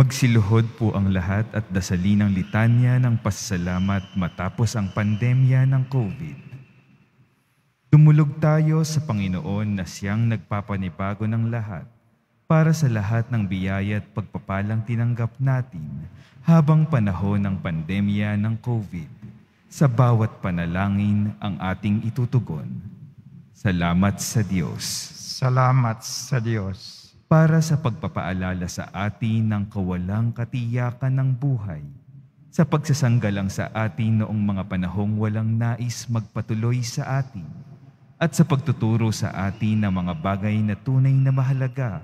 Magsiluhod po ang lahat at dasalin ang litanya ng pasasalamat matapos ang pandemya ng COVID. Dumulog tayo sa Panginoon na siyang nagpapanibago ng lahat para sa lahat ng biyaya at pagpapalang tinanggap natin habang panahon ng pandemya ng COVID. Sa bawat panalangin ang ating itutugon. Salamat sa Diyos Salamat sa Diyos. Para sa pagpapaalala sa atin ng kawalang katiyakan ng buhay, sa pagsasanggalang sa atin noong mga panahong walang nais magpatuloy sa atin, at sa pagtuturo sa atin ng mga bagay na tunay na mahalaga,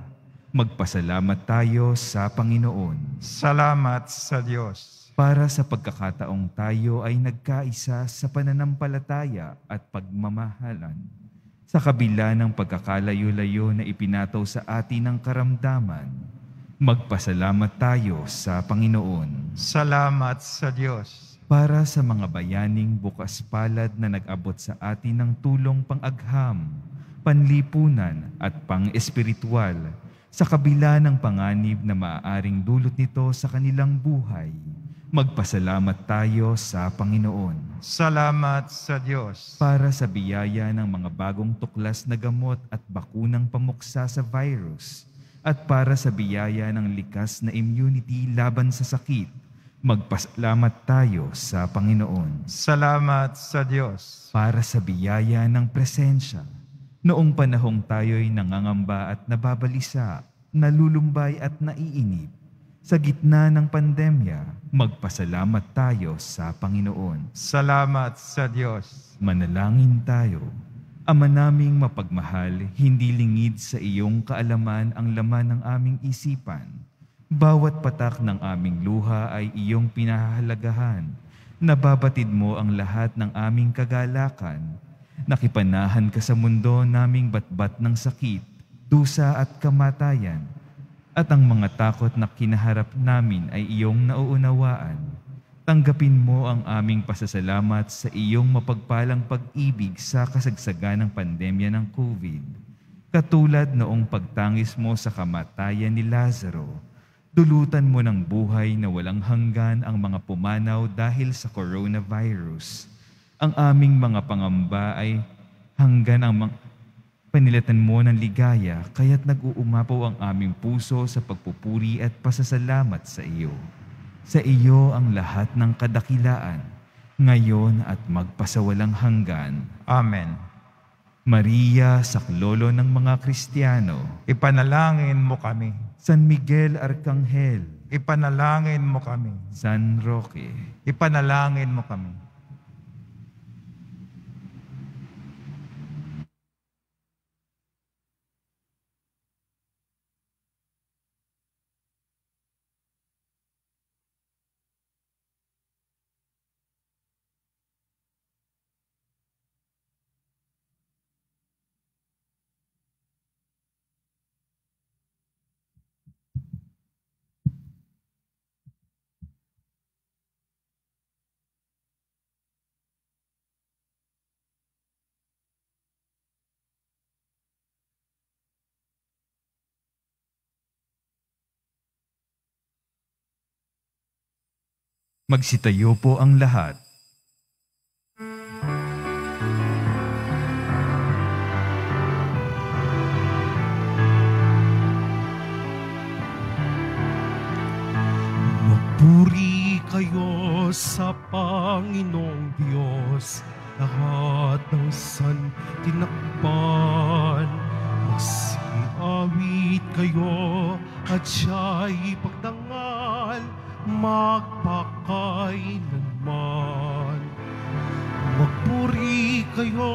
magpasalamat tayo sa Panginoon Salamat sa Diyos. para sa pagkakataong tayo ay nagkaisa sa pananampalataya at pagmamahalan. Sa kabila ng pagkakalayo-layo na ipinataw sa atin ng karamdaman, magpasalamat tayo sa Panginoon Salamat sa Diyos. para sa mga bayaning bukas palad na nag-abot sa atin ng tulong pang-agham, panlipunan at pang-espiritual sa kabila ng panganib na maaaring dulot nito sa kanilang buhay. Magpasalamat tayo sa Panginoon Salamat sa Diyos. para sa biyaya ng mga bagong tuklas na gamot at bakunang pamuksa sa virus at para sa biyaya ng likas na immunity laban sa sakit. Magpasalamat tayo sa Panginoon Salamat sa Diyos. para sa biyaya ng presensya. Noong panahong tayo'y nangangamba at nababalisa, nalulumbay at naiinip, sa gitna ng pandemya, magpasalamat tayo sa Panginoon. Salamat sa Diyos. Manalangin tayo. Ama naming mapagmahal, hindi lingid sa iyong kaalaman ang laman ng aming isipan. Bawat patak ng aming luha ay iyong pinahahalagahan. Nababatid mo ang lahat ng aming kagalakan. Nakipanahan ka sa mundo naming batbat ng sakit, dusa at kamatayan. At ang mga takot na kinaharap namin ay iyong nauunawaan. Tanggapin mo ang aming pasasalamat sa iyong mapagpalang pag-ibig sa kasagsagan ng pandemya ng COVID. Katulad noong pagtangis mo sa kamatayan ni Lazaro, dulutan mo ng buhay na walang hanggan ang mga pumanaw dahil sa coronavirus. Ang aming mga pangamba ay hanggan ang mga Panilatan mo ng ligaya, kaya't nag-uumapaw ang aming puso sa pagpupuri at pasasalamat sa iyo. Sa iyo ang lahat ng kadakilaan, ngayon at magpasawalang hanggan. Amen. Maria, saklolo ng mga Kristiyano, Ipanalangin mo kami. San Miguel Arcangel, Ipanalangin mo kami. San Roque, Ipanalangin mo kami. Magsitayo po ang lahat. Magpuri kayo sa Panginoong Diyos, lahat ng san tinakpan. Magsiawit kayo at siya'y pagdangal, magpakailanman. Magpuri kayo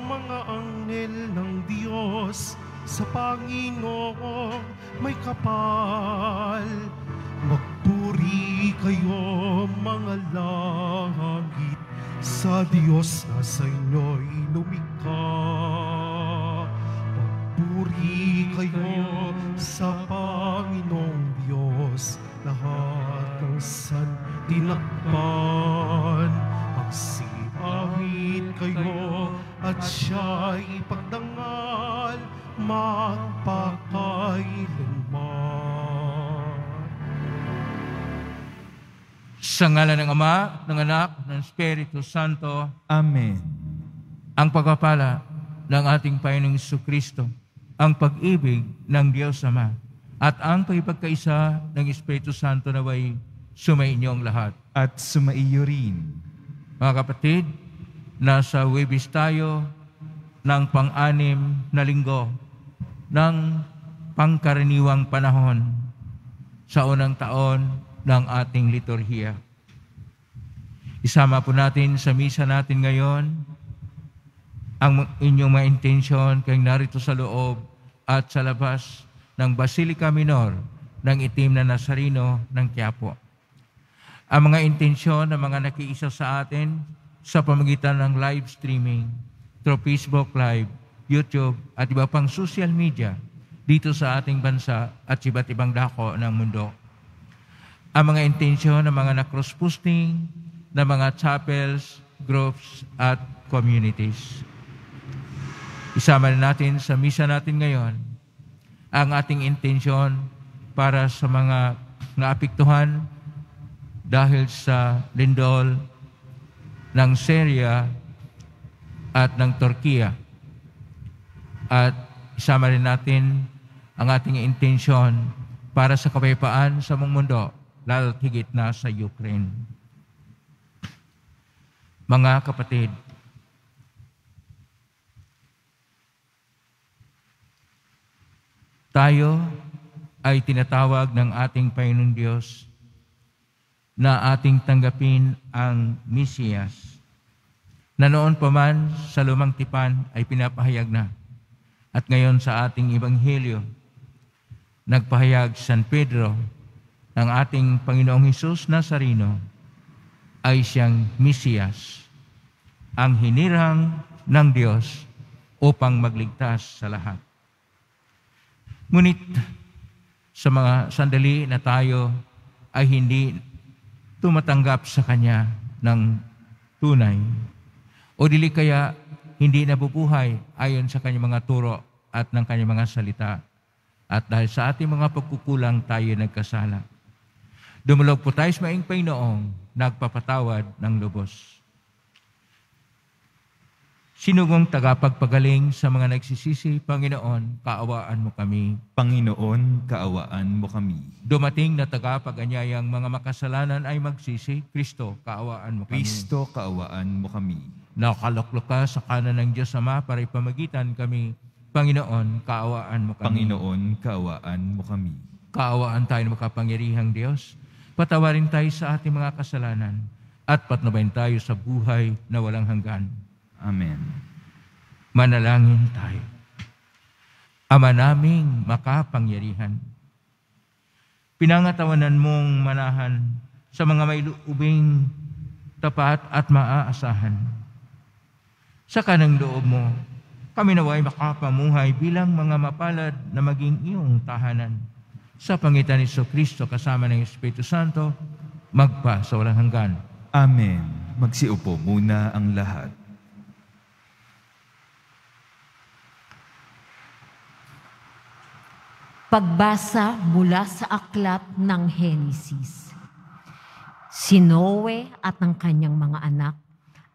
mga anghel ng Diyos, sa Panginoong may kapal. Magpuri kayo mga langit sa Diyos na sa inyo'y lumikha. Magpuri kayo sa Panginoong Diyos, lahat ng san tinakpan. Magsiawit kayo at siya'y pagdangal, magpakailanman. Sa ngala ng Ama, ng Anak, ng Espiritu Santo, Amen. ang pagpapala ng ating Panginoong Kristo, ang pag-ibig ng Diyos Ama, at ang pagpagkaisa ng Espiritu Santo naway sumainyong lahat. At sumaiyo rin. Mga kapatid, nasa Webis tayo ng pang-anim na linggo ng pangkaraniwang panahon sa unang taon ng ating liturhiya. Isama po natin sa misa natin ngayon ang inyong mga intensyon kayong narito sa loob at sa labas ng Basilica Minor ng Itim na Nazareno ng Quiapo. Ang mga intensyon ng mga nakiisa sa atin sa pamagitan ng live streaming through Facebook Live, YouTube at iba pang social media dito sa ating bansa at iba't ibang dako ng mundo. Ang mga intensyon ng mga na-cross posting, ng mga chapels, groups at communities. Isama na natin sa misa natin ngayon ang ating intensyon para sa mga naapektuhan dahil sa lindol ng Syria at ng Turkiya. At isama rin natin ang ating intensyon para sa kapayapaan sa mong mundo, lalo higit na sa Ukraine. Mga kapatid, tayo ay tinatawag ng ating Panginoong Diyos na ating tanggapin ang Mesiyas na noon pa man sa lumang tipan ay pinapahayag na. At ngayon sa ating Ebanghelyo, nagpahayag San Pedro ng ating Panginoong Hesus Nazareno ay siyang Mesiyas, ang hinirang ng Diyos upang magligtas sa lahat. Ngunit sa mga sandali na tayo ay hindi tumatanggap sa Kanya ng tunay, o dili kaya hindi nabubuhay ayon sa kanyang mga turo at ng kanyang mga salita. At dahil sa ating mga pagkukulang tayo nagkasala. Dumulog po tayo sa maing Panginoong nagpapatawad ng lubos. Sinugong tagapagpagaling sa mga nagsisisi, Panginoon, kaawaan mo kami. Panginoon, kaawaan mo kami. Dumating na tagapag-anyayang mga makasalanan ay magsisi, Kristo, kaawaan mo kami. Kristo, kaawaan mo kami. Nakaloklok ka sa kanan ng Diyos Ama para ipamagitan kami. Panginoon, kaawaan mo kami. Panginoon, kaawaan mo kami. Kaawaan tayo ng makapangyarihang Diyos. Patawarin tayo sa ating mga kasalanan at patnubayin tayo sa buhay na walang hanggan. Amen. Manalangin tayo. Ama naming makapangyarihan, pinangatawanan mong manahan sa mga may ubing tapat at maaasahan. Sa kanang loob mo, kami naway makapamuhay bilang mga mapalad na maging iyong tahanan. Sa pangitan ni So Kristo kasama ng Espiritu Santo, magpa sa walang hanggan. Amen. Magsiupo muna ang lahat. Pagbasa mula sa aklat ng Henesis. Si Noe at ang kanyang mga anak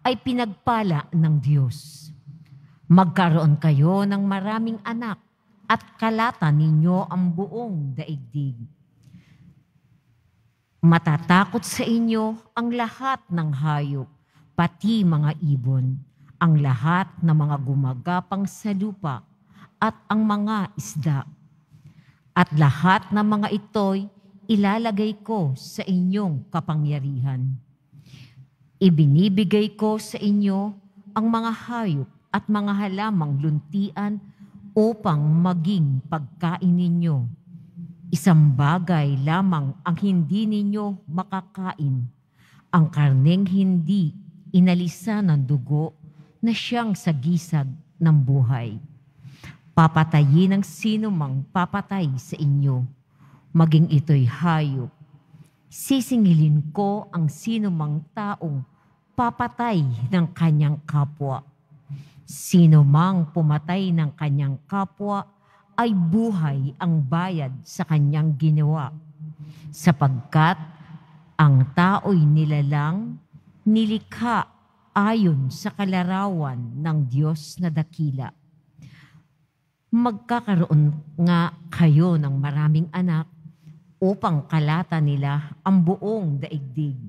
ay pinagpala ng Diyos. Magkaroon kayo ng maraming anak at kalatan ninyo ang buong daigdig. Matatakot sa inyo ang lahat ng hayop, pati mga ibon, ang lahat ng mga gumagapang sa lupa, at ang mga isda. At lahat ng mga ito'y ilalagay ko sa inyong kapangyarihan. Ibinibigay ko sa inyo ang mga hayop at mga halamang luntian upang maging pagkain ninyo. Isang bagay lamang ang hindi ninyo makakain, ang karneng hindi inalisa ng dugo na siyang sagisag ng buhay. Papatayin ng sino mang papatay sa inyo, maging ito'y hayop. Sisingilin ko ang sino mang taong papatay ng kanyang kapwa. Sino mang pumatay ng kanyang kapwa ay buhay ang bayad sa kanyang ginawa. Sapagkat Ang tao'y nilalang, nilikha ayon sa kalarawan ng Diyos na dakila. Magkakaroon nga kayo ng maraming anak upang kalata nila ang buong daigdig.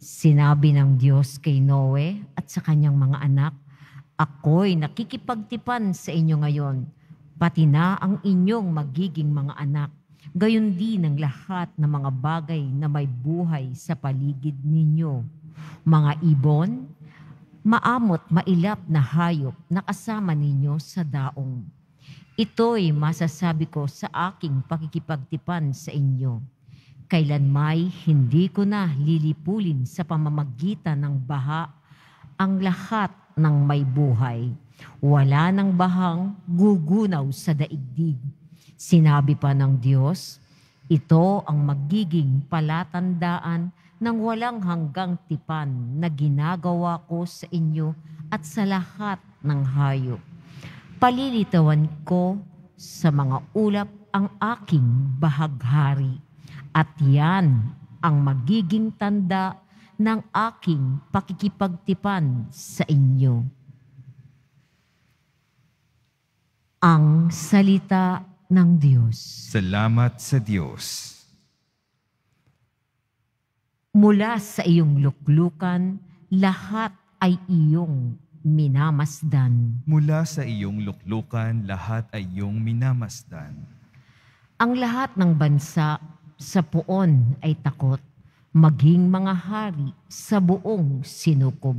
Sinabi ng Diyos kay Noe at sa kanyang mga anak, Ako'y nakikipagtipan sa inyo ngayon, pati na ang inyong magiging mga anak, gayon din ang lahat ng mga bagay na may buhay sa paligid ninyo. Mga ibon, maamot mailap na hayop na kasama ninyo sa daong. Ito'y masasabi ko sa aking pakikipagtipan sa inyo. Kailanmay hindi ko na lilipulin sa pamamagitan ng baha ang lahat ng may buhay. Wala nang bahang gugunaw sa daigdig. Sinabi pa ng Diyos, ito ang magiging palatandaan ng walang hanggang tipan na ginagawa ko sa inyo at sa lahat ng hayop. Palilitawan ko sa mga ulap ang aking bahaghari at yan ang magiging tanda ng aking pakikipagtipan sa inyo. Ang salita ng Diyos. Salamat sa Diyos. Mula sa iyong luklukan, lahat ay iyong minamasdan. Mula sa iyong luklukan, lahat ay iyong minamasdan. Ang lahat ng bansa sa puon ay takot, maging mga hari sa buong sinukob.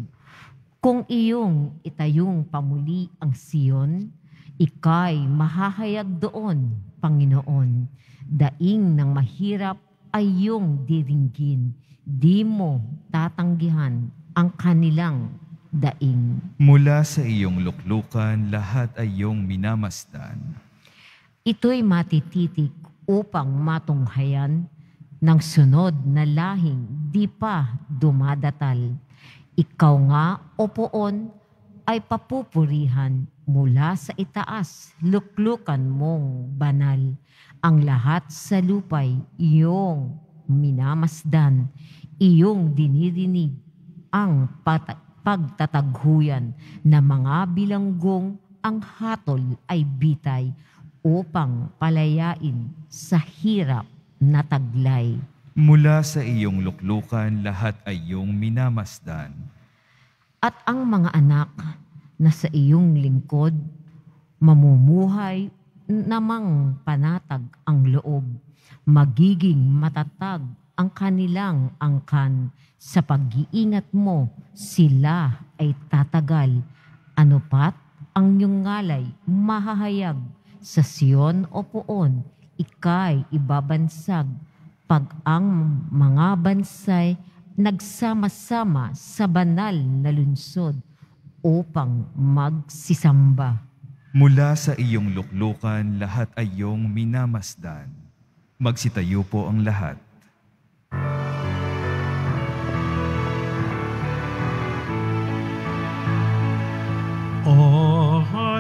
Kung iyong itayong pamuli ang Siyon, ikay mahahayag doon, Panginoon. Daing ng mahirap ay iyong diringgin. Di mo tatanggihan ang kanilang daing. Mula sa iyong luklukan, lahat ay iyong minamasdan. Ito'y matititik upang matunghayan ng sunod na lahing di pa dumadatal. Ikaw nga, o poon, ay papupurihan mula sa itaas, luklukan mong banal. Ang lahat sa lupay, iyong minamasdan, iyong dinirinig ang pata- pagtataghuyan na mga bilanggong ang hatol ay bitay upang palayain sa hirap na taglay. Mula sa iyong luklukan, lahat ay iyong minamasdan. At ang mga anak na sa iyong lingkod, mamumuhay namang panatag ang loob, magiging matatag ang kanilang angkan. Sa pag-iingat mo, sila ay tatagal. Ano pat ang iyong ngalay mahahayag sa Siyon o poon, ikay ibabansag pag ang mga bansay nagsama-sama sa banal na lunsod upang magsisamba. Mula sa iyong luklukan, lahat ay iyong minamasdan. Magsitayo po ang lahat.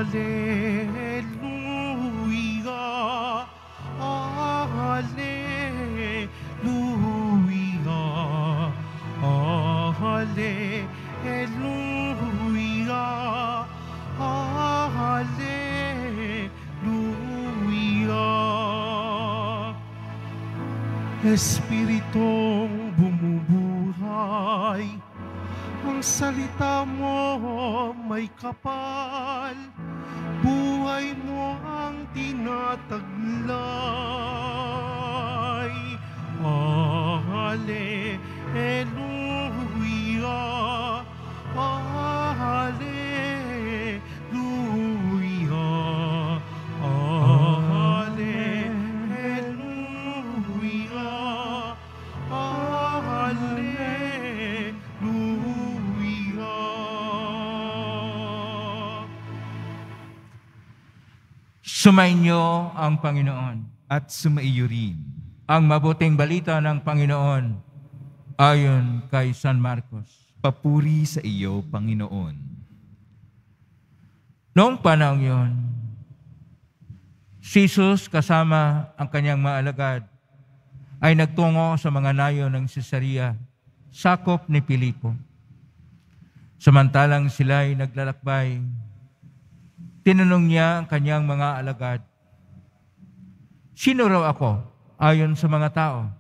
Hallelujah. Oh, hallelujah. Hallelujah. Espiritong bumubuhay, ang salita mo may kapal, buhay mo ang tinataglay. Ah, Hallelujah, ah, Hallelujah, Sumainyo ang Panginoon. At sumaiyo rin. Ang mabuting balita ng Panginoon ayon kay San Marcos. Papuri sa iyo, Panginoon. Noong panahon yon, si Jesus kasama ang kanyang mga alagad ay nagtungo sa mga nayo ng Cesarea, sakop ni Pilipo. Samantalang sila ay naglalakbay, tinanong niya ang kanyang mga alagad, Sino raw ako ayon sa mga tao?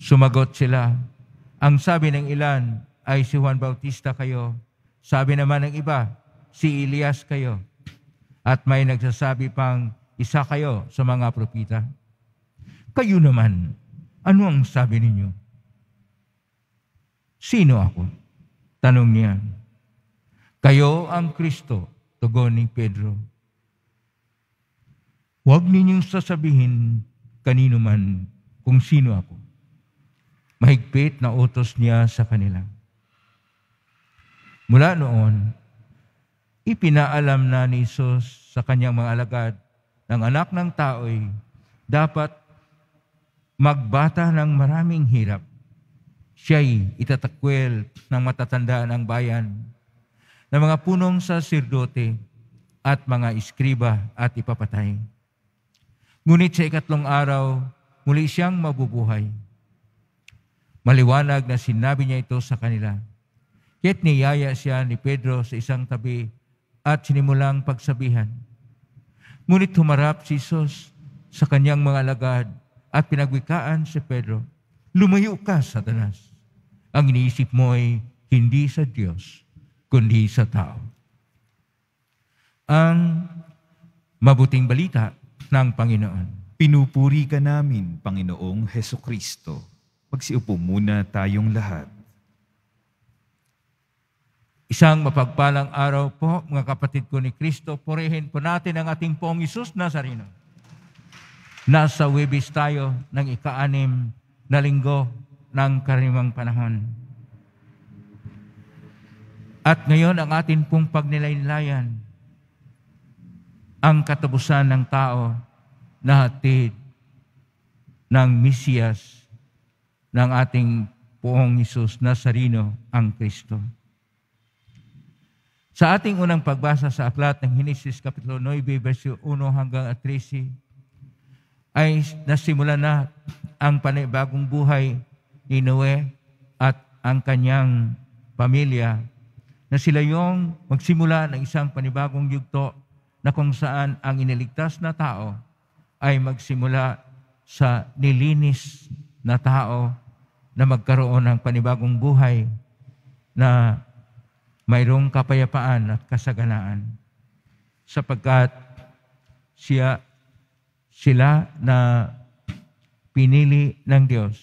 Sumagot sila, ang sabi ng ilan ay si Juan Bautista kayo, sabi naman ng iba, si Elias kayo, at may nagsasabi pang isa kayo sa mga propita. Kayo naman, ano ang sabi ninyo? Sino ako? Tanong niya. Kayo ang Kristo, tugon ni Pedro. Huwag ninyong sasabihin kanino man kung sino ako. Mahigpit na utos niya sa kanila. Mula noon, ipinaalam na ni Jesus sa kanyang mga alagad ng anak ng tao'y dapat magbata ng maraming hirap. Siya'y itatakwil ng matatanda ng bayan, ng mga punong sa sirdote at mga iskriba at ipapatay. Ngunit sa ikatlong araw, muli siyang mabubuhay. Maliwanag na sinabi niya ito sa kanila. Kaya't niyaya siya ni Pedro sa isang tabi at sinimulang pagsabihan. Ngunit humarap si Jesus sa kanyang mga alagad at pinagwikaan si Pedro, Lumayo ka, Satanas. Ang iniisip mo ay hindi sa Diyos, kundi sa tao. Ang mabuting balita ng Panginoon. Pinupuri ka namin, Panginoong Heso Kristo. Magsiupo muna tayong lahat. Isang mapagpalang araw po, mga kapatid ko ni Kristo, purihin po natin ang ating pong Isus Nazareno. Nasa Webis tayo ng ika-anim na linggo ng karimang panahon. At ngayon ang atin pong pagnilaylayan ang katapusan ng tao na hatid ng Mesiyas ng ating poong Isus Nazareno ang Kristo. Sa ating unang pagbasa sa aklat ng Genesis Kapitulo 9, versio 1 hanggang 13, ay nasimula na ang panibagong buhay ni Noe at ang kanyang pamilya na sila yung magsimula ng isang panibagong yugto na kung saan ang iniligtas na tao ay magsimula sa nilinis na tao na magkaroon ng panibagong buhay na mayroong kapayapaan at kasaganaan. Sapagkat siya sila na pinili ng Diyos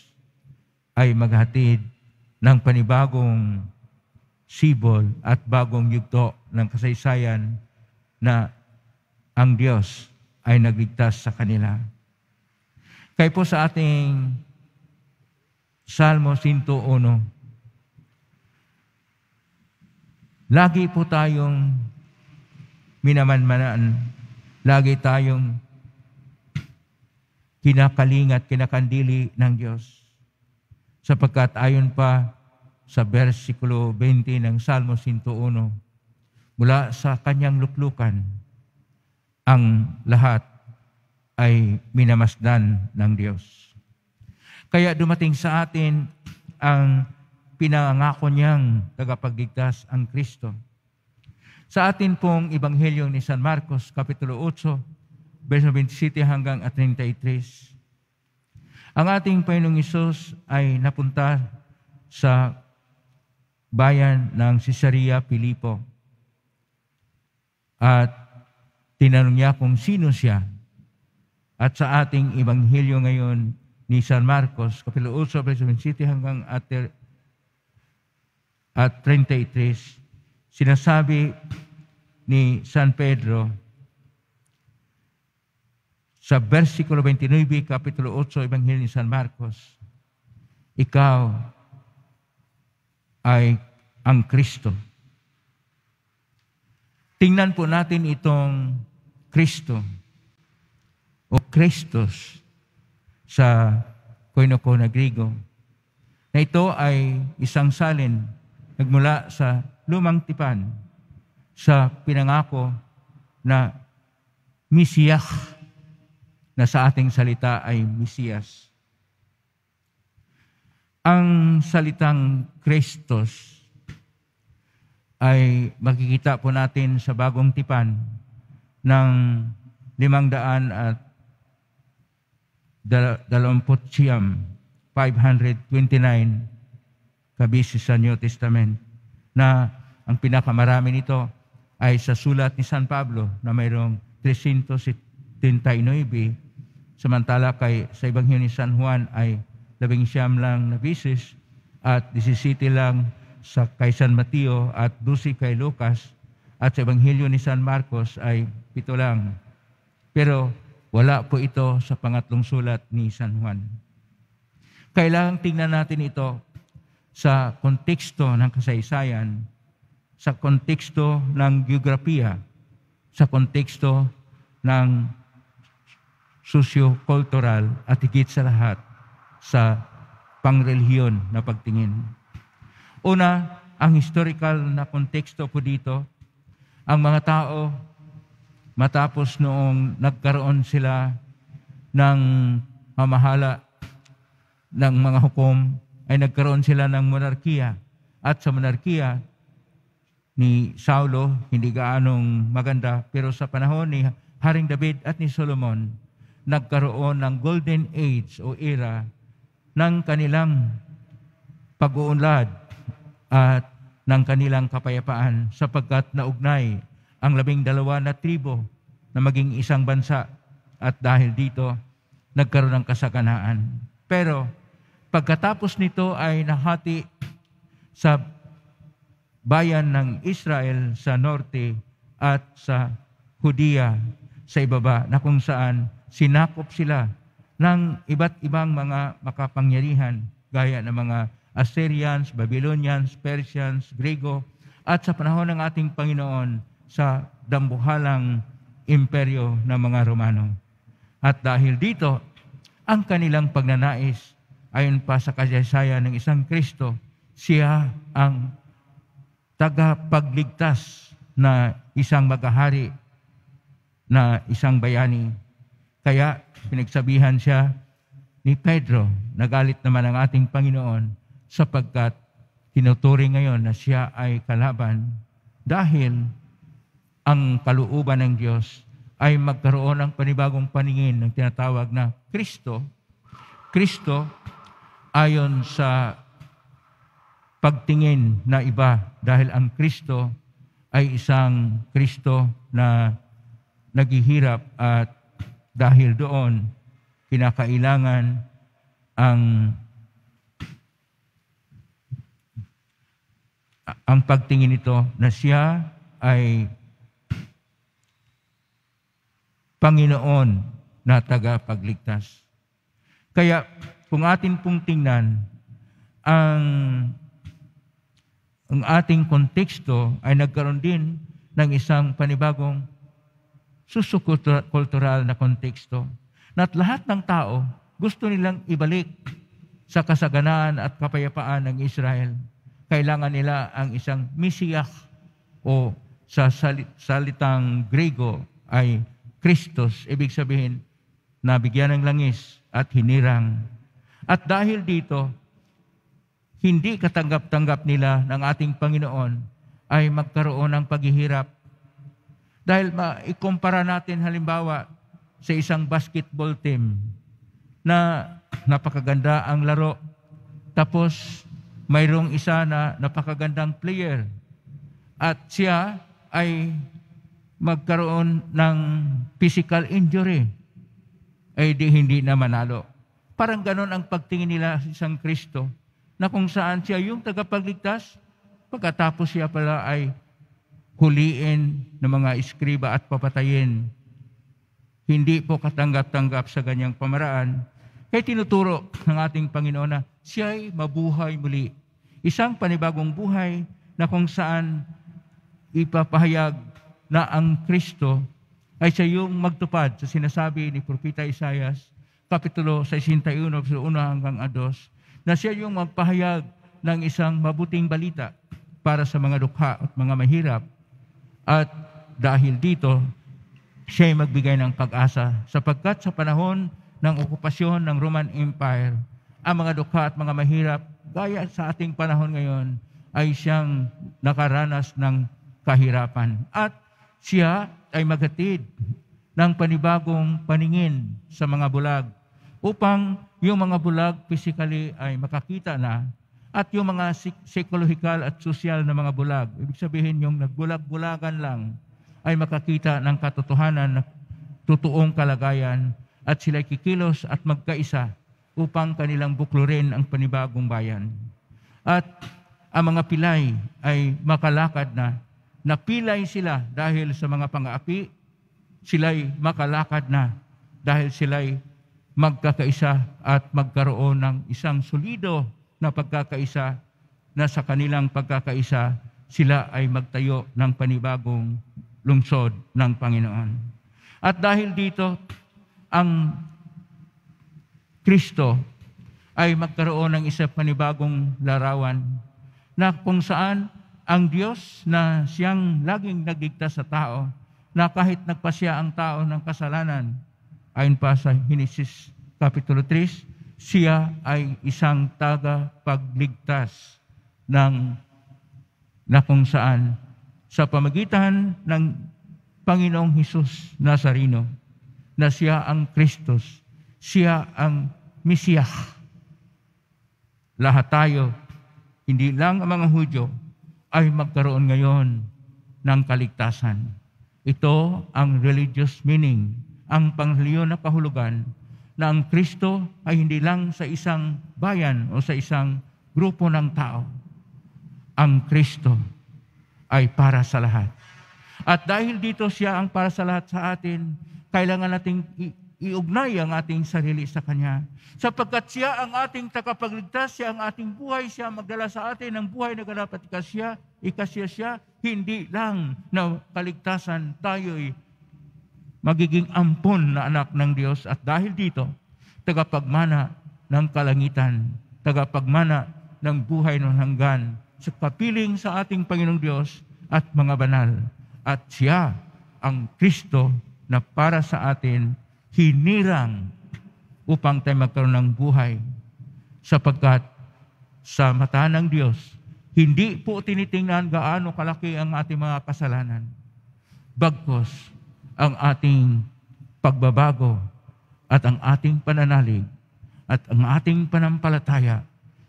ay maghatid ng panibagong sibol at bagong yugto ng kasaysayan na ang Diyos ay nagligtas sa kanila. Kaya po sa ating Salmo 101, Lagi po tayong minamanmanan. Lagi tayong kinakalingat, kinakandili ng Diyos. Sapagkat ayon pa sa versikulo 20 ng Salmo 101, mula sa kanyang luklukan, ang lahat ay minamasdan ng Diyos. Kaya dumating sa atin ang pinangako niyang tagapagligtas ang Kristo. Sa atin pong Ebanghelyo ni San Marcos, Kapitulo 8, verso 27 hanggang 33, ang ating Panginoong Isus ay napunta sa bayan ng Caesarea Pilipo. At tinanong niya kung sino siya. At sa ating Ebanghelyo ngayon ni San Marcos, Kapitulo 8, verso 27 hanggang at 33, sinasabi ni San Pedro sa versikulo 29, kapitulo 8, Ebanghelyo ni San Marcos, ikaw ay ang Kristo. Tingnan po natin itong Kristo o Kristos sa Koinoko na Grigo na ito ay isang salin nagmula sa lumang tipan sa pinangako na Misiyak na sa ating salita ay Mesiyas. Ang salitang Kristos ay makikita po natin sa bagong tipan ng limang daan at dal- dalawamput siyam, 529 kabisi sa New Testament na ang pinakamarami nito ay sa sulat ni San Pablo na mayroong 379 samantala kay sa Ebanghelyo ni San Juan ay labing siyam lang na bisis at 17 lang sa kay San Mateo at 12 kay Lucas at sa Ebanghelyo ni San Marcos ay pito lang. Pero wala po ito sa pangatlong sulat ni San Juan. Kailangang tingnan natin ito sa konteksto ng kasaysayan, sa konteksto ng geografiya, sa konteksto ng socio-cultural at higit sa lahat sa pangrelihiyon na pagtingin. Una, ang historical na konteksto po dito, ang mga tao matapos noong nagkaroon sila ng mamahala ng mga hukom, ay nagkaroon sila ng monarkiya. At sa monarkiya ni Saulo, hindi gaanong maganda, pero sa panahon ni Haring David at ni Solomon, nagkaroon ng golden age o era ng kanilang pag-uunlad at ng kanilang kapayapaan sapagkat naugnay ang labing dalawa na tribo na maging isang bansa at dahil dito nagkaroon ng kasaganaan. Pero pagkatapos nito ay nahati sa bayan ng Israel sa norte at sa Hudiya sa ibaba na kung saan sinakop sila ng iba't ibang mga makapangyarihan gaya ng mga Assyrians, Babylonians, Persians, Grego at sa panahon ng ating Panginoon sa dambuhalang imperyo ng mga Romano. At dahil dito, ang kanilang pagnanais ayon pa sa kasaysayan ng isang Kristo, siya ang tagapagligtas na isang magahari na isang bayani. Kaya pinagsabihan siya ni Pedro, nagalit naman ang ating Panginoon sapagkat tinuturing ngayon na siya ay kalaban dahil ang kalooban ng Diyos ay magkaroon ng panibagong paningin ng tinatawag na Kristo. Kristo ayon sa pagtingin na iba dahil ang Kristo ay isang Kristo na naghihirap at dahil doon kinakailangan ang ang pagtingin nito na siya ay Panginoon na tagapagligtas. Kaya kung atin pong tingnan, ang, ang ating konteksto ay nagkaroon din ng isang panibagong susukultural na konteksto. Na at lahat ng tao gusto nilang ibalik sa kasaganaan at kapayapaan ng Israel. Kailangan nila ang isang Mesiah o sa salitang Grego ay Kristos, ibig sabihin, nabigyan ng langis at hinirang. At dahil dito, hindi katanggap-tanggap nila ng ating Panginoon ay magkaroon ng paghihirap. Dahil maikumpara natin halimbawa sa isang basketball team na napakaganda ang laro. Tapos mayroong isa na napakagandang player. At siya ay magkaroon ng physical injury, ay di hindi na manalo. Parang ganon ang pagtingin nila sa isang Kristo, na kung saan siya yung tagapagligtas, pagkatapos siya pala ay huliin ng mga iskriba at papatayin. Hindi po katanggap-tanggap sa ganyang pamaraan. Kaya tinuturo ng ating Panginoon na siya ay mabuhay muli. Isang panibagong buhay na kung saan ipapahayag na ang Kristo ay siya yung magtupad sa sinasabi ni Propeta Isaias, Kapitulo 61, verso 1 hanggang 2, na siya yung magpahayag ng isang mabuting balita para sa mga dukha at mga mahirap. At dahil dito, siya ay magbigay ng pag-asa sapagkat sa panahon ng okupasyon ng Roman Empire, ang mga dukha at mga mahirap, gaya sa ating panahon ngayon, ay siyang nakaranas ng kahirapan. At siya ay maghatid ng panibagong paningin sa mga bulag upang yung mga bulag physically ay makakita na at yung mga psy- psychological at social na mga bulag, ibig sabihin yung nagbulag-bulagan lang, ay makakita ng katotohanan na totoong kalagayan at sila kikilos at magkaisa upang kanilang buklurin ang panibagong bayan. At ang mga pilay ay makalakad na. Napilay sila dahil sa mga pang-aapi, sila'y makalakad na dahil sila'y magkakaisa at magkaroon ng isang solido na pagkakaisa na sa kanilang pagkakaisa sila ay magtayo ng panibagong lungsod ng Panginoon. At dahil dito, ang Kristo ay magkaroon ng isang panibagong larawan na kung saan ang Diyos na siyang laging nagligtas sa tao, na kahit nagpasya ang tao ng kasalanan, ayon pa sa Genesis Kapitulo 3, siya ay isang taga-pagligtas ng na kung saan sa pamagitan ng Panginoong Hesus Nazareno na siya ang Kristus, siya ang Mesiyah. Lahat tayo, hindi lang ang mga Hudyo, ay magkaroon ngayon ng kaligtasan. Ito ang religious meaning, ang pangliyon na kahulugan na ang Kristo ay hindi lang sa isang bayan o sa isang grupo ng tao. Ang Kristo ay para sa lahat. At dahil dito siya ang para sa lahat sa atin, kailangan nating iugnay ang ating sarili sa Kanya. Sapagkat siya ang ating takapagligtas, siya ang ating buhay, siya ang magdala sa atin ng buhay na dapat ikasya, ikasya siya, hindi lang na kaligtasan tayo'y magiging ampon na anak ng Diyos at dahil dito, tagapagmana ng kalangitan, tagapagmana ng buhay ng hanggan sa kapiling sa ating Panginoong Diyos at mga banal. At siya ang Kristo na para sa atin hinirang upang tayo magkaroon ng buhay sapagkat sa mata ng Diyos, hindi po tinitingnan gaano kalaki ang ating mga kasalanan. Bagkos, ang ating pagbabago at ang ating pananalig at ang ating panampalataya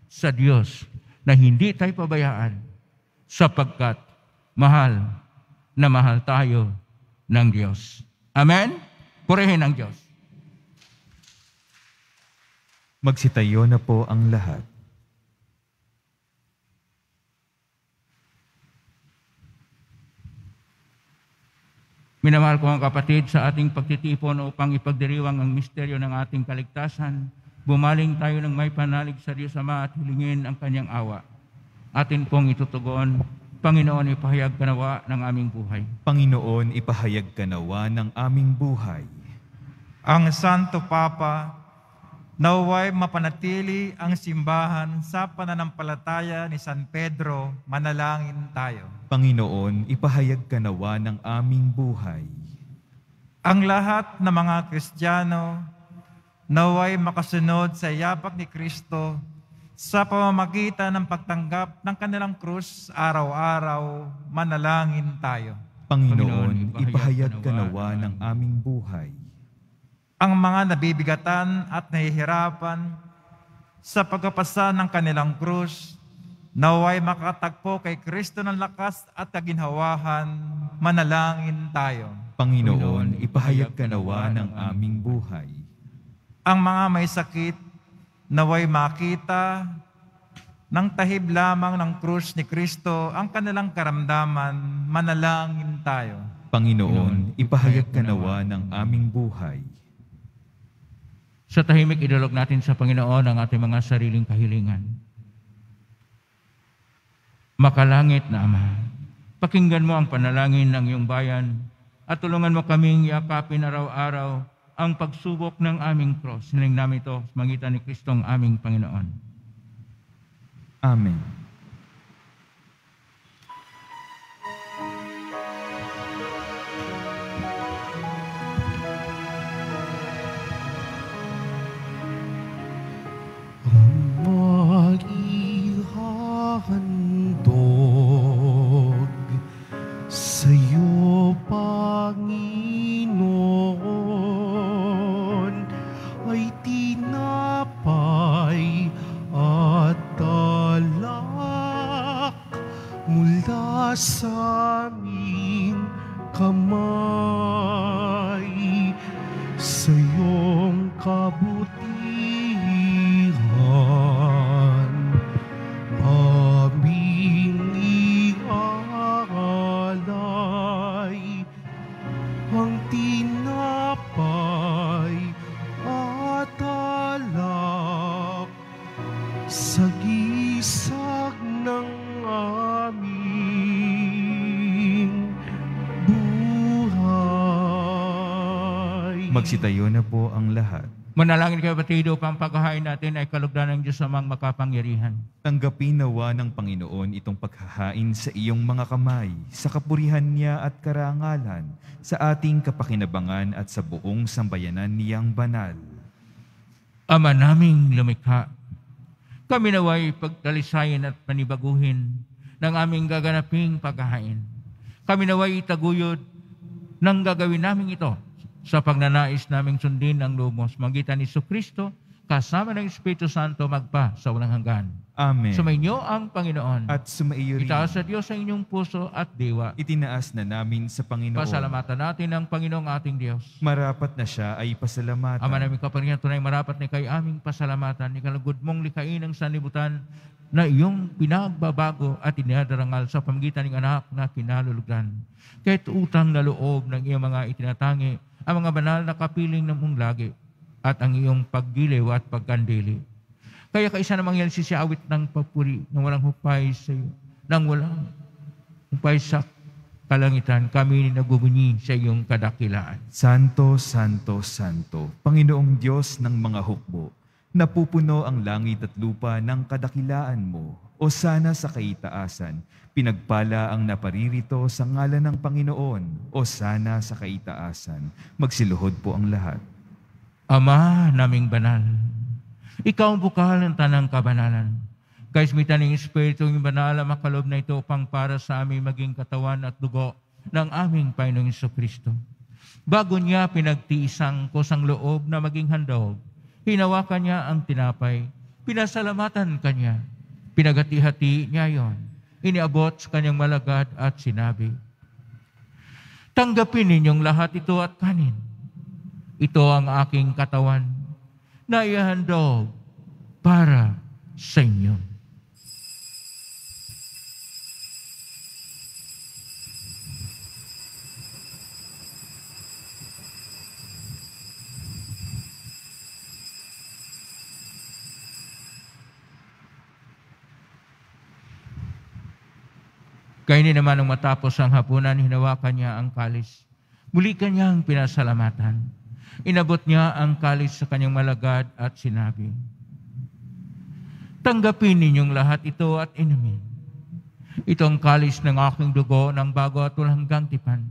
sa Diyos na hindi tayo pabayaan sapagkat mahal na mahal tayo ng Diyos. Amen? Purihin ang Diyos. Magsitayo na po ang lahat. Minamahal ko ang kapatid sa ating pagtitipon upang ipagdiriwang ang misteryo ng ating kaligtasan. Bumaling tayo ng may panalig sa Diyos Ama at hilingin ang kanyang awa. Atin pong itutugon, Panginoon, ipahayag kanawa ng aming buhay. Panginoon, ipahayag ka nawa ng aming buhay. Ang Santo Papa, naway mapanatili ang simbahan sa pananampalataya ni San Pedro, manalangin tayo. Panginoon, ipahayag ka nawa ng aming buhay. Ang lahat ng mga Kristiyano naway makasunod sa yapak ni Kristo sa pamamagitan ng pagtanggap ng kanilang krus araw-araw, manalangin tayo. Panginoon, Panginoon, ipahayag ka nawa ng aming buhay. Ang mga nabibigatan at nahihirapan sa pagkapasa ng kanilang krus, naway makatagpo kay Kristo ng lakas at kaginhawahan, manalangin tayo. Panginoon, ipahayag ka nawa ng aming buhay. ang mga may sakit naway makita ng tahib lamang ng krus ni Kristo ang kanilang karamdaman, manalangin tayo. Panginoon, ipahayag ka nawa ng aming buhay. Sa tahimik, idulog natin sa Panginoon ang ating mga sariling kahilingan. Makalangit na Ama, pakinggan mo ang panalangin ng iyong bayan at tulungan mo kaming yakapin araw-araw ang pagsubok ng aming cross. Hiling namin ito mangitan ni Kristo ang aming Panginoon. Amen. handog sa iyo, Panginoon, ay tinapay at talak mula sa aming kamay. Lahat. Manalangin kayo batido upang paghahain natin ay kalugdan ng Diyos amang makapangyarihan. Tanggapin nawa ng Panginoon itong paghahain sa iyong mga kamay, sa kapurihan niya at karangalan, sa ating kapakinabangan at sa buong sambayanan niyang banal. Ama naming lumikha, kami naway pagtalisayin at panibaguhin ng aming gaganaping paghahain. Kami naway itaguyod ng gagawin namin ito sa pagnanais naming sundin ang lumos magitan ni Kristo kasama ng Espiritu Santo magpa sa walang hanggan. Amen. Sumainyo ang Panginoon. At sumaiyo rin, Itaas sa Diyos ang inyong puso at diwa. itinaas na namin sa Panginoon. Pasalamatan natin ang Panginoong ating Diyos. Marapat na siya ay pasalamatan. Ama namin kaparingan, tunay marapat ni kay aming pasalamatan, ni kalagod mong likain ang sanlibutan na iyong pinagbabago at inadarangal sa pamagitan ng anak na kinalulugdan. Kahit utang na loob ng iyong mga itinatangi, ang mga banal na kapiling ng mong lagi at ang iyong paggiliw at pagkandili. Kaya kaisa namang yan sisiawit ng papuri na walang hupay sa iyo, nang walang hupay sa kalangitan, kami nagbubunyi sa iyong kadakilaan. Santo, Santo, Santo, Panginoong Diyos ng mga hukbo, napupuno ang langit at lupa ng kadakilaan mo. O sana sa kaitaasan, pinagpala ang naparirito sa ngalan ng Panginoon. O sana sa kaitaasan, magsiluhod po ang lahat. Ama naming banal, ikaw ang bukal ng tanang kabanalan. Kaismitan ng Espiritu yung banal ang makalob na ito upang para sa aming maging katawan at dugo ng aming Panginoong Kristo. Bago niya pinagtiisang kusang loob na maging handog, hinawakan niya ang tinapay, pinasalamatan kanya, pinagati-hati niya yon, iniabot sa kanyang malagad at sinabi, Tanggapin ninyong lahat ito at kanin. Ito ang aking katawan na ihandog para sa inyo. Kainin naman nung matapos ang hapunan, hinawakan niya ang kalis. Muli kanyang pinasalamatan. Inabot niya ang kalis sa kanyang malagad at sinabi, Tanggapin ninyong lahat ito at inumin. Ito ang kalis ng aking dugo ng bago at hanggang tipan.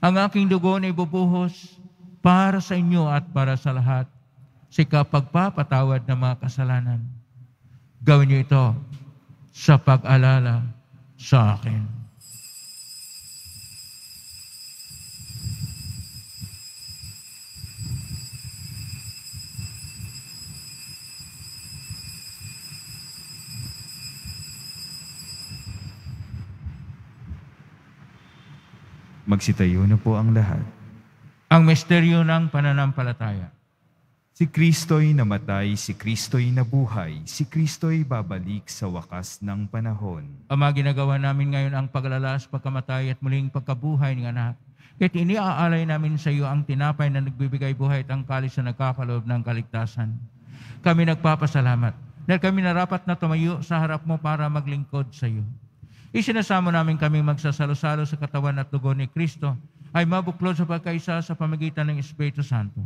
Ang aking dugo na ibubuhos para sa inyo at para sa lahat sa kapagpapatawad ng mga kasalanan. Gawin niyo ito sa pag-alala sa akin. Magsitayo na po ang lahat. Ang misteryo ng pananampalataya. Si Kristo'y namatay, si Kristo'y nabuhay, si Kristo'y babalik sa wakas ng panahon. Ama, ginagawa namin ngayon ang paglalas, pagkamatay at muling pagkabuhay ng anak. Kahit iniaalay namin sa iyo ang tinapay na nagbibigay buhay at ang kalis na nagkakaloob ng kaligtasan. Kami nagpapasalamat dahil kami narapat na tumayo sa harap mo para maglingkod sa iyo. Isinasamo namin kami magsasalo-salo sa katawan at dugo ni Kristo ay mabuklod sa pagkaisa sa pamagitan ng Espiritu Santo.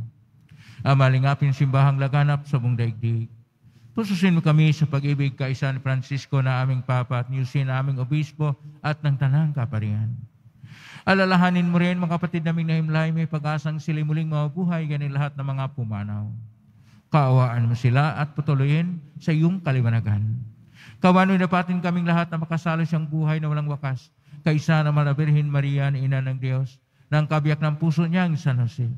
Ama, lingapin simbahang laganap sa buong daigdig. Pususin mo kami sa pag-ibig kaisa ni Francisco na aming Papa at niyusin na aming Obispo at ng Tanang Kaparihan. Alalahanin mo rin mga kapatid naming nahimlay may pag-asang sila muling mabuhay ganin lahat ng mga pumanaw. Kaawaan mo sila at patuloyin sa iyong kaliwanagan. Kawano'y napatin kaming lahat na makasalo siyang buhay na walang wakas. Kaisa na Malabirhin Maria na Ina ng Diyos, ng kabiyak ng puso niyang San Jose.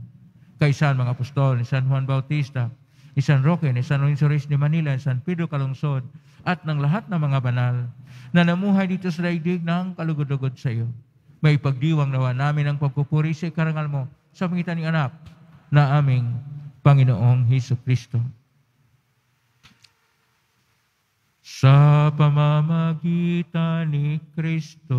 Kaisa mga apostol ni San Juan Bautista, ni San Roque, ni San Lorenzo Reyes de Manila, ni San Pedro Calungsod, at ng lahat ng mga banal na namuhay dito sa daigdig ng kalugod-ugod sa iyo. May pagdiwang nawa namin ang pagpupuri sa karangal mo sa pangitan ng anak na aming Panginoong Heso Kristo. Sa pamamagitan ni Kristo,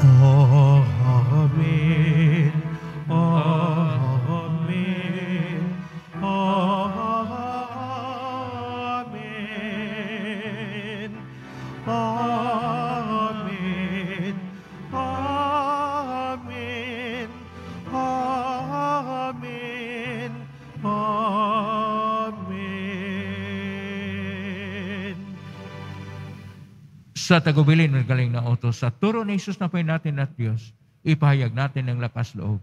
Amen. Amen. Amen. Sa tagubilin ng galing na utos, sa turo ni Jesus na po natin at Diyos, ipahayag natin ng lakas loob.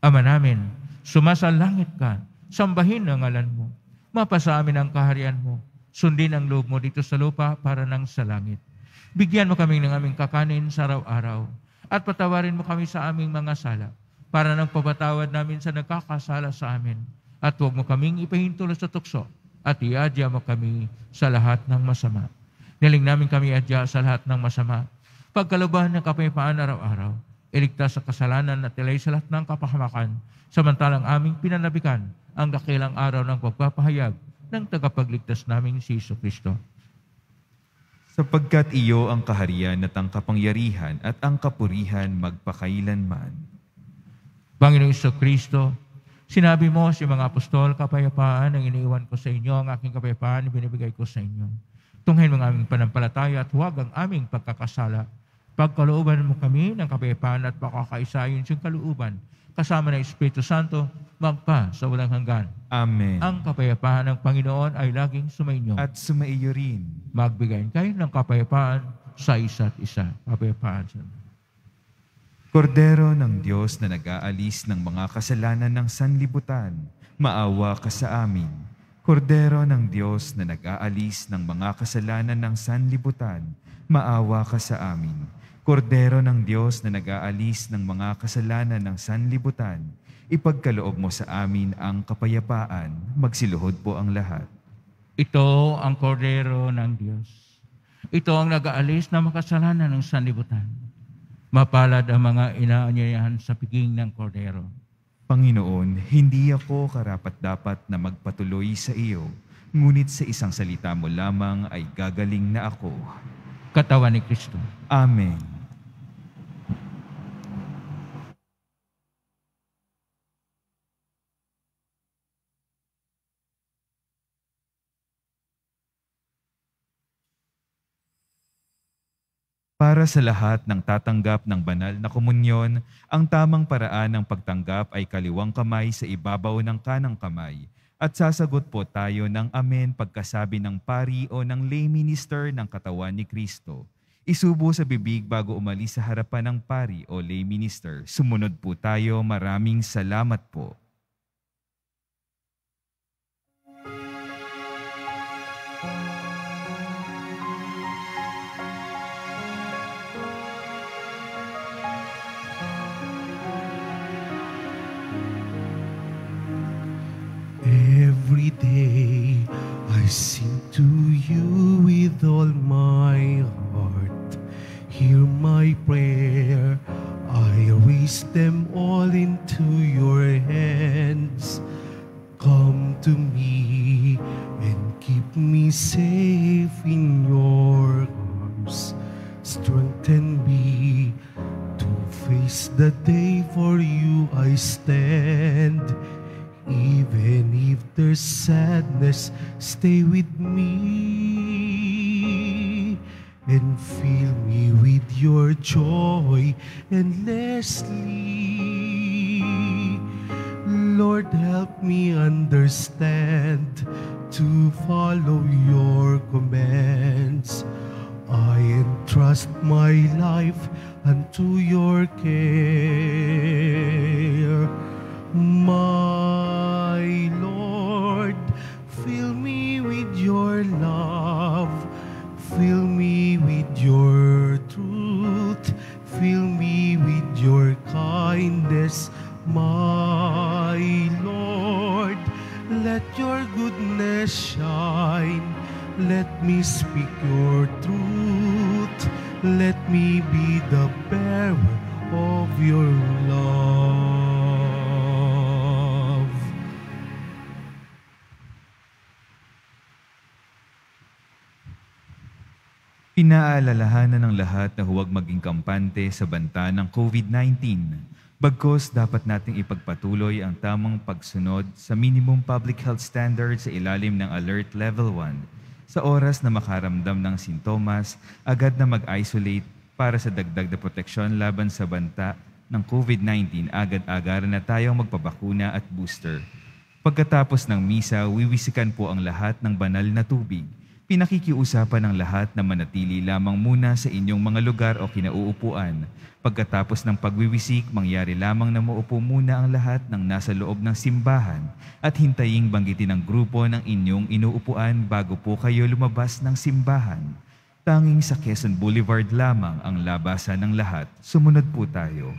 Ama namin, sumasalangit ka, sambahin ang ngalan mo, mapasa amin ang kaharian mo, sundin ang loob mo dito sa lupa para nang sa langit. Bigyan mo kami ng aming kakanin sa araw-araw at patawarin mo kami sa aming mga sala para nang papatawad namin sa nagkakasala sa amin at huwag mo kaming ipahintulot sa tukso at iadya mo kami sa lahat ng masama. Niling namin kami adya sa lahat ng masama. Pagkalubahan ng kapayapaan araw-araw, iligtas sa kasalanan at ilay sa lahat ng kapahamakan, samantalang aming pinanabikan ang dakilang araw ng pagpapahayag ng tagapagligtas naming si Iso Kristo. Sapagkat iyo ang kaharian at ang kapangyarihan at ang kapurihan magpakailanman. Panginoong Iso Kristo, sinabi mo sa mga apostol, kapayapaan ang iniiwan ko sa inyo, ang aking kapayapaan binibigay ko sa inyo. Tunghayin mo ang aming panampalataya at huwag ang aming pagkakasala. Pagkalooban mo kami ng kapayapaan at pakakaisayin siyang kalooban, kasama ng Espiritu Santo, magpa sa walang hanggan. Amen. Ang kapayapaan ng Panginoon ay laging sumainyo. At sumaiyo rin. Magbigay kayo ng kapayapaan sa isa't isa. Kapayapaan sa Kordero ng Diyos na nag-aalis ng mga kasalanan ng sanlibutan, maawa ka sa amin. Kordero ng Diyos na nag-aalis ng mga kasalanan ng sanlibutan, maawa ka sa amin. Kordero ng Diyos na nag-aalis ng mga kasalanan ng sanlibutan, ipagkaloob mo sa amin ang kapayapaan, magsiluhod po ang lahat. Ito ang kordero ng Diyos. Ito ang nag-aalis na makasalanan ng sanlibutan. Mapalad ang mga inaanyayahan sa piging ng kordero. Panginoon, hindi ako karapat-dapat na magpatuloy sa iyo, ngunit sa isang salita mo lamang ay gagaling na ako. Katawan ni Kristo. Amen. Para sa lahat ng tatanggap ng banal na komunyon, ang tamang paraan ng pagtanggap ay kaliwang kamay sa ibabaw ng kanang kamay. At sasagot po tayo ng amen pagkasabi ng pari o ng lay minister ng katawan ni Kristo. Isubo sa bibig bago umalis sa harapan ng pari o lay minister. Sumunod po tayo. Maraming salamat po. Every day I sing to you with all my heart. Hear my prayer. I raise them all into your hands. Come to me and keep me safe in your arms. Strengthen me to face the day for you I stand. Even if there's sadness, stay with me and fill me with your joy endlessly. Lord, help me understand to follow your commands. I entrust my life unto your care. My Lord, fill me with your love, fill me with your truth, Pinaalalahanan ng lahat na huwag maging kampante sa banta ng COVID-19. Bagkos dapat nating ipagpatuloy ang tamang pagsunod sa minimum public health standards sa ilalim ng Alert Level 1. Sa oras na makaramdam ng sintomas, agad na mag-isolate para sa dagdag na proteksyon laban sa banta ng COVID-19, agad-agaran na tayong magpabakuna at booster. Pagkatapos ng misa, wiwisikan po ang lahat ng banal na tubig. Pinakikiusapan ng lahat na manatili lamang muna sa inyong mga lugar o kinauupuan. Pagkatapos ng pagwiwisik, mangyari lamang na maupo muna ang lahat ng nasa loob ng simbahan at hintaying banggitin ng grupo ng inyong inuupuan bago po kayo lumabas ng simbahan. Tanging sa Quezon Boulevard lamang ang labasan ng lahat. Sumunod po tayo.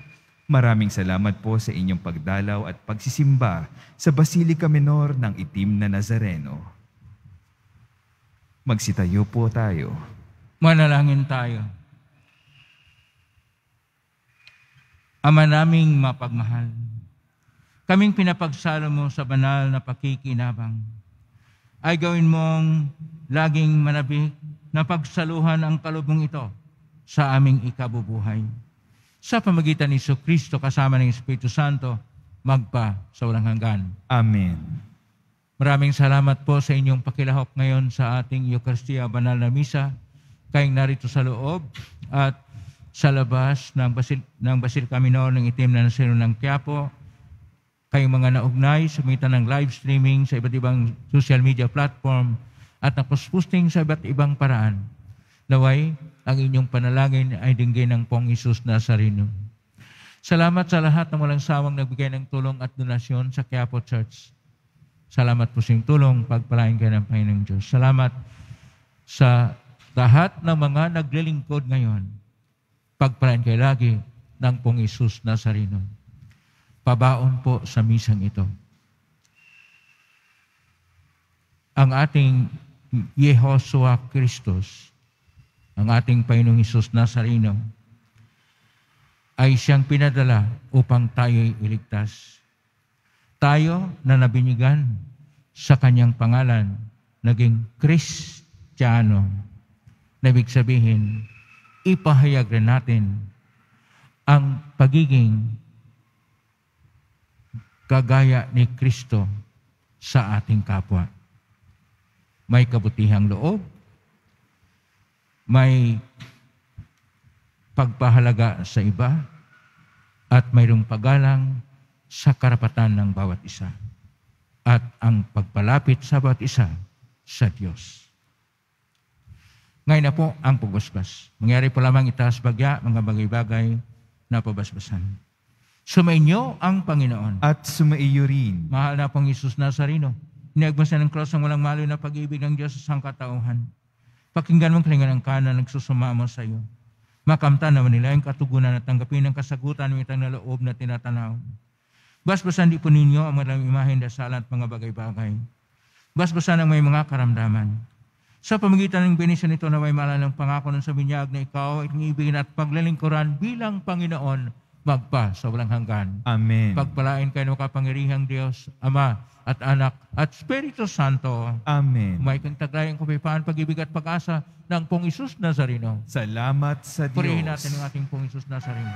Maraming salamat po sa inyong pagdalaw at pagsisimba sa Basilica Menor ng Itim na Nazareno. Magsitayo po tayo. Manalangin tayo. Ama naming mapagmahal, kaming pinapagsalo mo sa banal na pakikinabang, ay gawin mong laging manabik na pagsaluhan ang kalubong ito sa aming ikabubuhay. Sa pamagitan ni Kristo kasama ng Espiritu Santo, magpa sa walang hanggan. Amen. Maraming salamat po sa inyong pakilahok ngayon sa ating Eucharistia Banal na Misa, kayong narito sa loob at sa labas ng, Basil, ng Basilica Minor ng Itim na Nasero ng Quiapo, kayong mga naugnay sa mitan ng live streaming sa iba't ibang social media platform at napospusting sa iba't ibang paraan. Naway, ang inyong panalangin ay dinggin ng Pong Isus Nazareno. Salamat sa lahat ng walang sawang nagbigay ng tulong at donasyon sa Quiapo Church. Salamat po sa tulong, pagpalain kayo ng Panginoong Diyos. Salamat sa lahat ng mga naglilingkod ngayon. Pagpalain kayo lagi ng Pong Isus Nazareno. Pabaon po sa misang ito. Ang ating Yehoshua Kristus, ang ating Panginoong Isus Nazareno, ay siyang pinadala upang tayo'y iligtas. Tayo na nabinyagan sa kanyang pangalan, naging Kristiyano. Na ibig sabihin, ipahayag rin natin ang pagiging kagaya ni Kristo sa ating kapwa. May kabutihang loob, may pagpahalaga sa iba, at mayroong paggalang sa karapatan ng bawat isa at ang pagpalapit sa bawat isa sa Diyos. Ngayon na po ang pagbasbas. Mangyari po lamang itaas bagya, mga bagay-bagay na pabasbasan. Sumainyo ang Panginoon. At sumaiyo rin. Mahal na pong Isus Nazareno, iniagbasan ng cross ang walang malo na pag-ibig ng Diyos sa sangkatauhan. Pakinggan mong kalingan ng kanan nagsusumamo sa iyo. Makamtan naman nila ang katugunan at tanggapin ang kasagutan ng itang na loob na tinatanaw. Basbasan di po ninyo ang mga imahen dasalan at mga bagay-bagay. Basbasan ang may mga karamdaman. Sa pamagitan ng benisyon nito na may malalang pangako ng sa binyag na ikaw ay ibigin at paglalingkuran bilang Panginoon magpa sa walang hanggan. Amen. Pagpalain kayo ng kapangyarihang Diyos, Ama at Anak at Espiritu Santo. Amen. May kang taglay ang kapayapaan, pag-ibig at pag-asa ng Pong Isus Nazareno. Salamat sa Diyos. Purihin natin ang ating Pong Isus Nazareno.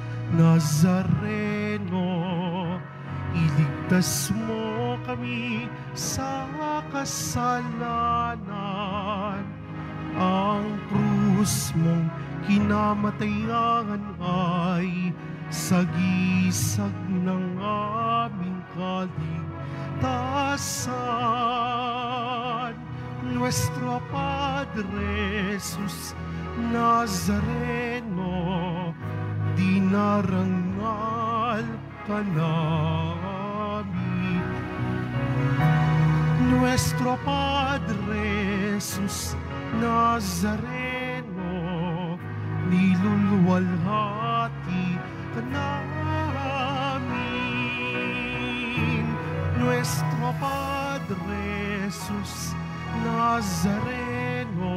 iligtas mo kami sa kasalanan. Ang krus mong kinamatayan ay sagisag ng aming kaligtasan. Nuestro Padre Jesus Nazareno, dinarangal ka namin. Nuestro Padre Jesus Nazareno, niluluwalhati ka namin. Nuestro Padre Jesus Nazareno,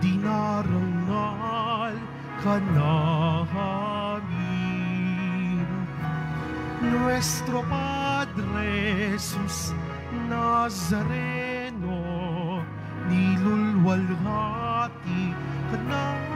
dinarangal namin. Nuestro Padre Jesus Nazareno, nilulwalhati ka.